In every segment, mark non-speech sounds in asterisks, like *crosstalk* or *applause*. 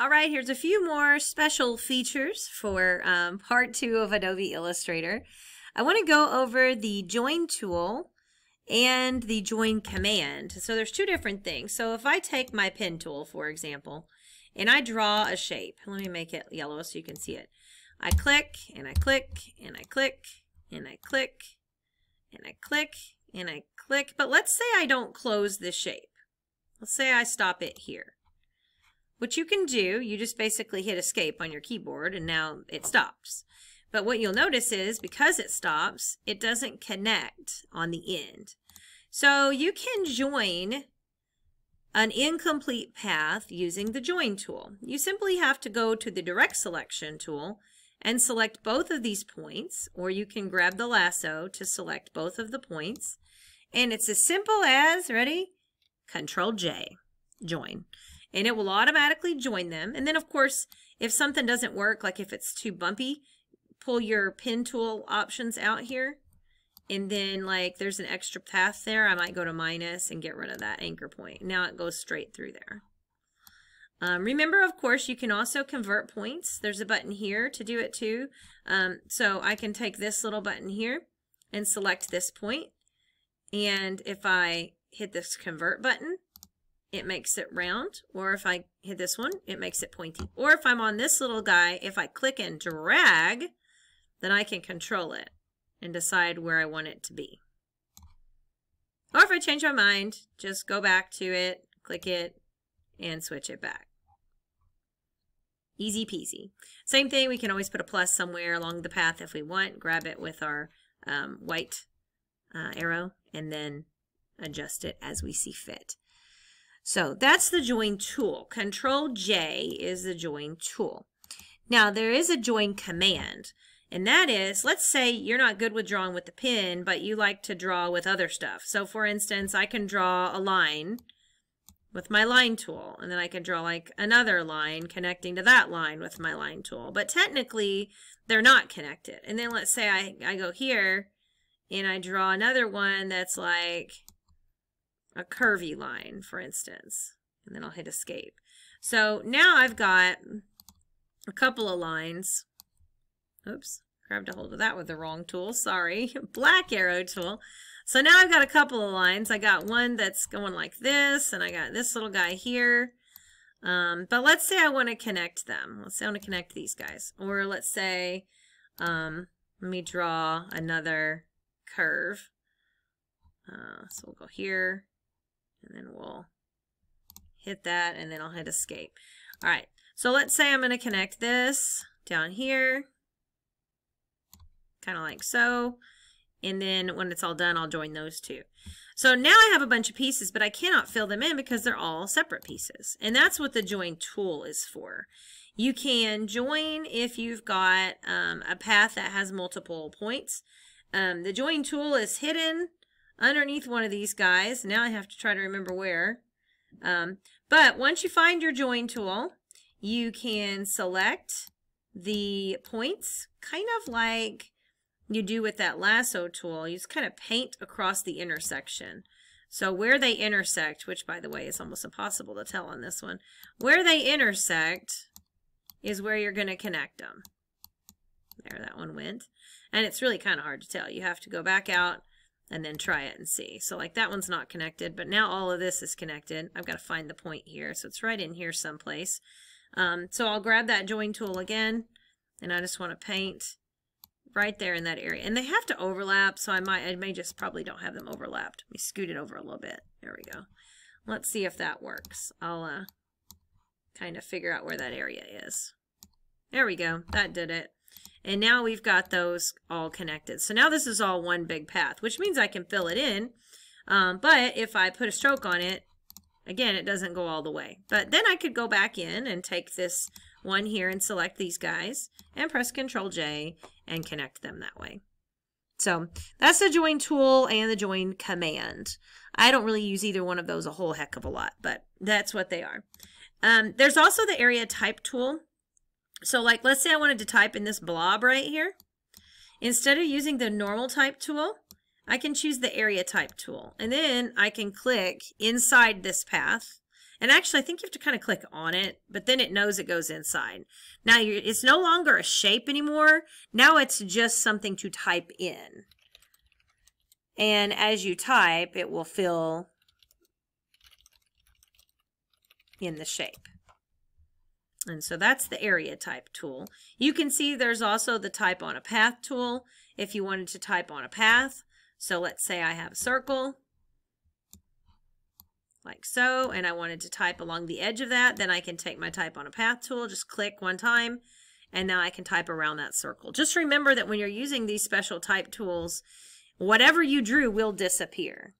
All right, here's a few more special features for um, part two of Adobe Illustrator. I want to go over the join tool and the join command. So there's two different things. So if I take my pen tool, for example, and I draw a shape, let me make it yellow so you can see it. I click and I click and I click and I click and I click and I click, but let's say I don't close this shape. Let's say I stop it here. What you can do, you just basically hit escape on your keyboard and now it stops. But what you'll notice is because it stops, it doesn't connect on the end. So you can join an incomplete path using the join tool. You simply have to go to the direct selection tool and select both of these points, or you can grab the lasso to select both of the points. And it's as simple as, ready? Control J, join and it will automatically join them. And then of course, if something doesn't work, like if it's too bumpy, pull your pen tool options out here. And then like there's an extra path there, I might go to minus and get rid of that anchor point. Now it goes straight through there. Um, remember, of course, you can also convert points. There's a button here to do it too. Um, so I can take this little button here and select this point. And if I hit this convert button, it makes it round. Or if I hit this one, it makes it pointy. Or if I'm on this little guy, if I click and drag, then I can control it and decide where I want it to be. Or if I change my mind, just go back to it, click it, and switch it back. Easy peasy. Same thing, we can always put a plus somewhere along the path if we want, grab it with our um, white uh, arrow, and then adjust it as we see fit. So that's the join tool. Control J is the join tool. Now there is a join command. And that is, let's say you're not good with drawing with the pen, but you like to draw with other stuff. So for instance, I can draw a line with my line tool, and then I can draw like another line connecting to that line with my line tool. But technically, they're not connected. And then let's say I, I go here, and I draw another one that's like a curvy line, for instance. And then I'll hit escape. So now I've got a couple of lines. Oops, grabbed a hold of that with the wrong tool. Sorry, *laughs* black arrow tool. So now I've got a couple of lines. I got one that's going like this, and I got this little guy here. Um, but let's say I want to connect them. Let's say I want to connect these guys. Or let's say, um, let me draw another curve. Uh, so we'll go here, and then we'll hit that and then I'll hit escape. All right, so let's say I'm going to connect this down here, kind of like so. And then when it's all done, I'll join those two. So now I have a bunch of pieces, but I cannot fill them in because they're all separate pieces. And that's what the join tool is for. You can join if you've got um, a path that has multiple points. Um, the join tool is hidden underneath one of these guys. Now I have to try to remember where. Um, but once you find your join tool, you can select the points, kind of like you do with that lasso tool. You just kind of paint across the intersection. So where they intersect, which by the way is almost impossible to tell on this one, where they intersect is where you're going to connect them. There, that one went. And it's really kind of hard to tell. You have to go back out and then try it and see. So like that one's not connected, but now all of this is connected. I've got to find the point here. So it's right in here someplace. Um, so I'll grab that join tool again, and I just want to paint right there in that area. And they have to overlap, so I might, I may just probably don't have them overlapped. Let me scoot it over a little bit. There we go. Let's see if that works. I'll uh, kind of figure out where that area is. There we go. That did it. And now we've got those all connected. So now this is all one big path, which means I can fill it in. Um, but if I put a stroke on it, again, it doesn't go all the way. But then I could go back in and take this one here and select these guys and press Control J and connect them that way. So that's the join tool and the join command. I don't really use either one of those a whole heck of a lot, but that's what they are. Um, there's also the area type tool. So like, let's say I wanted to type in this blob right here. Instead of using the normal type tool, I can choose the area type tool. And then I can click inside this path And actually, I think you have to kind of click on it, but then it knows it goes inside. Now, it's no longer a shape anymore. Now it's just something to type in. And as you type, it will fill in the shape. And so that's the area type tool. You can see there's also the type on a path tool if you wanted to type on a path. So let's say I have a circle like so, and I wanted to type along the edge of that, then I can take my type on a path tool, just click one time, and now I can type around that circle. Just remember that when you're using these special type tools, whatever you drew will disappear.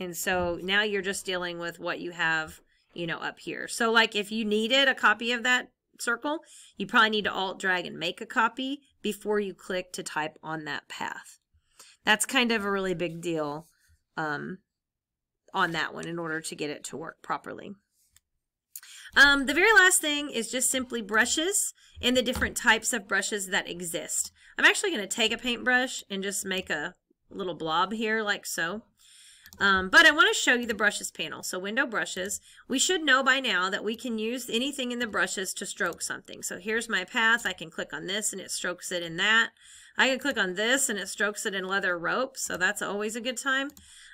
And so now you're just dealing with what you have, you know, up here. So like if you needed a copy of that circle, you probably need to alt drag and make a copy before you click to type on that path. That's kind of a really big deal um, on that one in order to get it to work properly. Um, the very last thing is just simply brushes and the different types of brushes that exist. I'm actually going to take a paintbrush and just make a little blob here like so. Um, but I want to show you the brushes panel. So window brushes, we should know by now that we can use anything in the brushes to stroke something. So here's my path. I can click on this and it strokes it in that. I can click on this and it strokes it in leather rope. So that's always a good time.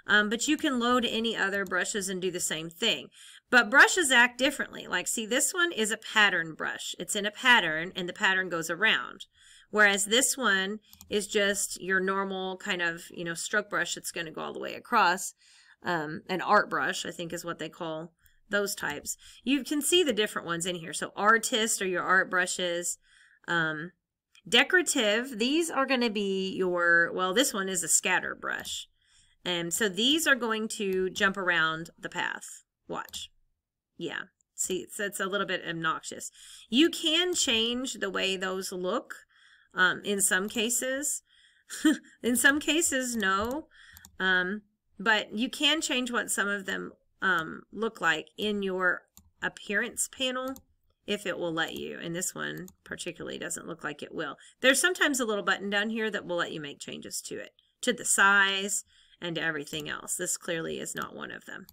Um, but you can load any other brushes and do the same thing. But brushes act differently. Like see this one is a pattern brush. It's in a pattern and the pattern goes around. Whereas this one is just your normal kind of, you know, stroke brush that's going to go all the way across. Um, an art brush, I think is what they call those types. You can see the different ones in here. So artist or your art brushes. Um, decorative, these are going to be your, well, this one is a scatter brush. And so these are going to jump around the path. Watch. Yeah. See, it's, it's a little bit obnoxious. You can change the way those look um, in some cases. *laughs* in some cases, no. Um, but you can change what some of them um, look like in your appearance panel if it will let you. And this one particularly doesn't look like it will. There's sometimes a little button down here that will let you make changes to it, to the size and to everything else. This clearly is not one of them.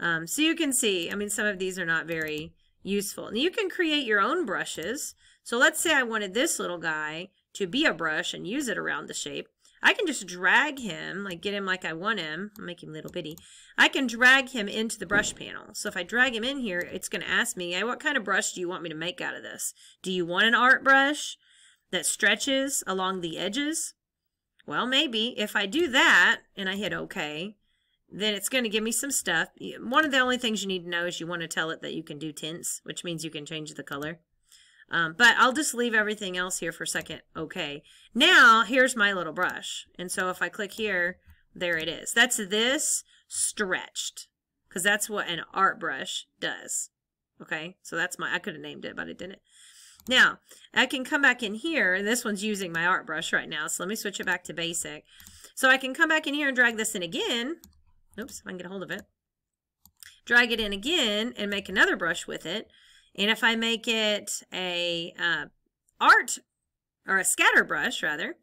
Um, so you can see, I mean, some of these are not very useful. And you can create your own brushes. So let's say I wanted this little guy to be a brush and use it around the shape. I can just drag him, like get him like I want him, I'll make him little bitty. I can drag him into the brush panel. So if I drag him in here, it's going to ask me, hey, what kind of brush do you want me to make out of this? Do you want an art brush that stretches along the edges? Well, maybe. If I do that and I hit OK, then it's going to give me some stuff. One of the only things you need to know is you want to tell it that you can do tints, which means you can change the color. Um, but I'll just leave everything else here for a second. Okay. Now, here's my little brush. And so if I click here, there it is. That's this stretched. Because that's what an art brush does. Okay. So that's my, I could have named it, but I didn't. Now, I can come back in here, and this one's using my art brush right now, so let me switch it back to basic. So I can come back in here and drag this in again. Oops, if I can get a hold of it. Drag it in again and make another brush with it. And if I make it a uh, art or a scatter brush rather,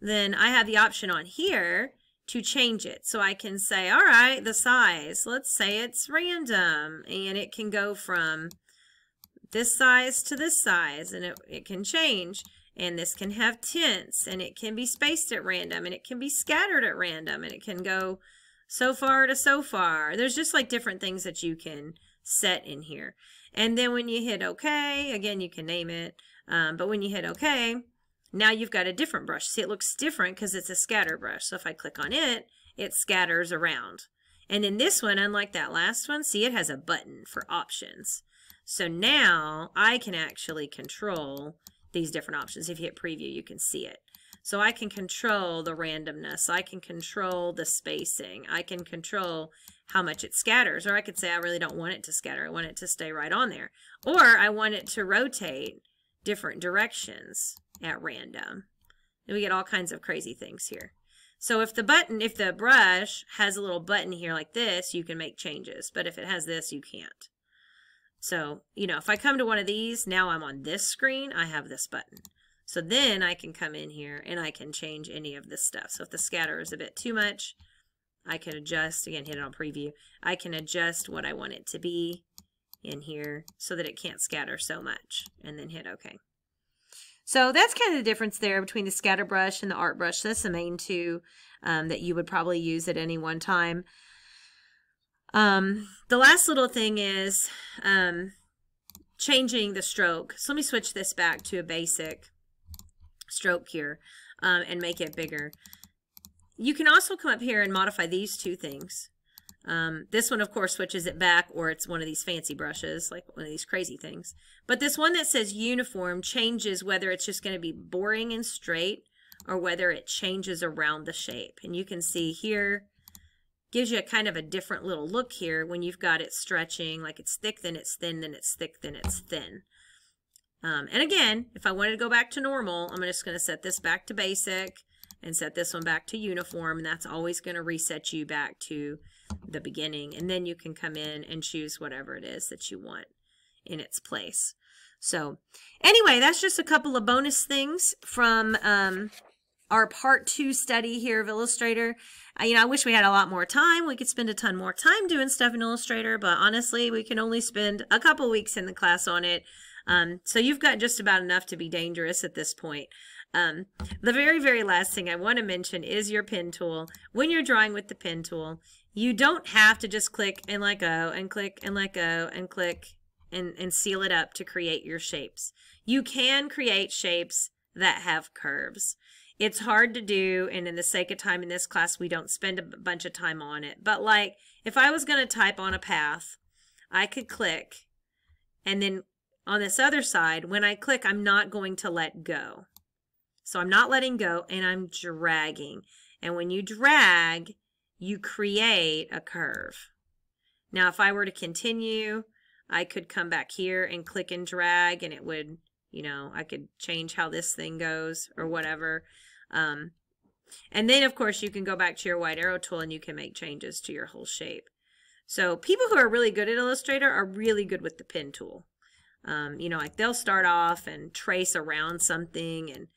then I have the option on here to change it. So I can say, all right, the size, let's say it's random and it can go from this size to this size and it, it can change. And this can have tints and it can be spaced at random and it can be scattered at random and it can go so far to so far. There's just like different things that you can set in here. And then when you hit OK, again, you can name it. Um, but when you hit OK, now you've got a different brush. See, it looks different because it's a scatter brush. So if I click on it, it scatters around. And in this one, unlike that last one, see, it has a button for options. So now I can actually control these different options. If you hit preview, you can see it. So I can control the randomness. I can control the spacing. I can control how much it scatters. Or I could say I really don't want it to scatter. I want it to stay right on there. Or I want it to rotate different directions at random. And we get all kinds of crazy things here. So if the button, if the brush has a little button here like this, you can make changes. But if it has this, you can't. So, you know, if I come to one of these, now I'm on this screen, I have this button. So then I can come in here and I can change any of this stuff. So if the scatter is a bit too much, I can adjust, again, hit it on preview. I can adjust what I want it to be in here so that it can't scatter so much and then hit OK. So that's kind of the difference there between the scatter brush and the art brush. That's the main two um, that you would probably use at any one time. Um, the last little thing is um, changing the stroke. So let me switch this back to a basic stroke here um, and make it bigger. You can also come up here and modify these two things. Um, this one, of course, switches it back, or it's one of these fancy brushes, like one of these crazy things. But this one that says uniform changes whether it's just going to be boring and straight or whether it changes around the shape. And you can see here, gives you a kind of a different little look here when you've got it stretching, like it's thick, then it's thin, then it's thick, then it's thin. Um, and again, if I wanted to go back to normal, I'm just going to set this back to basic and set this one back to uniform. And that's always going to reset you back to the beginning. And then you can come in and choose whatever it is that you want in its place. So anyway, that's just a couple of bonus things from um, our part two study here of Illustrator. I, you know, I wish we had a lot more time. We could spend a ton more time doing stuff in Illustrator, but honestly, we can only spend a couple weeks in the class on it. Um, so you've got just about enough to be dangerous at this point. Um, the very, very last thing I want to mention is your pen tool. When you're drawing with the pen tool, you don't have to just click and let go and click and let go and click and, and seal it up to create your shapes. You can create shapes that have curves. It's hard to do, and in the sake of time in this class, we don't spend a bunch of time on it. But like, if I was going to type on a path, I could click, and then on this other side, when I click, I'm not going to let go. So I'm not letting go, and I'm dragging. And when you drag, you create a curve. Now, if I were to continue, I could come back here and click and drag, and it would, you know, I could change how this thing goes or whatever. Um, and then, of course, you can go back to your white arrow tool and you can make changes to your whole shape. So people who are really good at Illustrator are really good with the pen tool. Um, you know, like they'll start off and trace around something and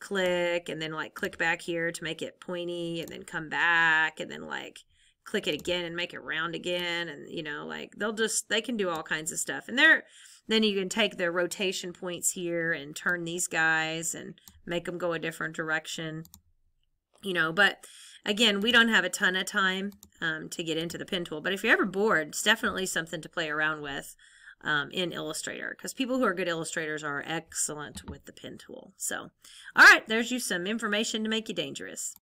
click and then like click back here to make it pointy and then come back and then like click it again and make it round again and you know like they'll just they can do all kinds of stuff and they're then you can take the rotation points here and turn these guys and make them go a different direction. You know, but again, we don't have a ton of time um, to get into the pen tool. But if you're ever bored, it's definitely something to play around with um, in Illustrator because people who are good illustrators are excellent with the pen tool. So, all right, there's you some information to make you dangerous.